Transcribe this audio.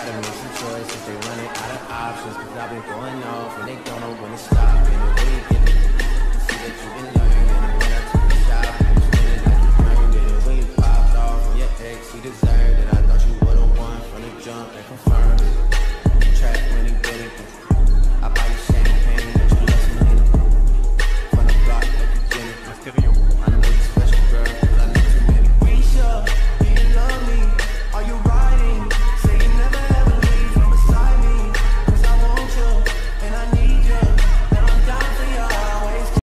Gotta make some choices. They running out of options, cause I've been going off and they don't know when to stop. And it you get me see that you've been learning. And when I took the shot, you was it like you earned it. And when you popped off on your ex, you deserved it. I thought you were the one from the jump and confirmed it.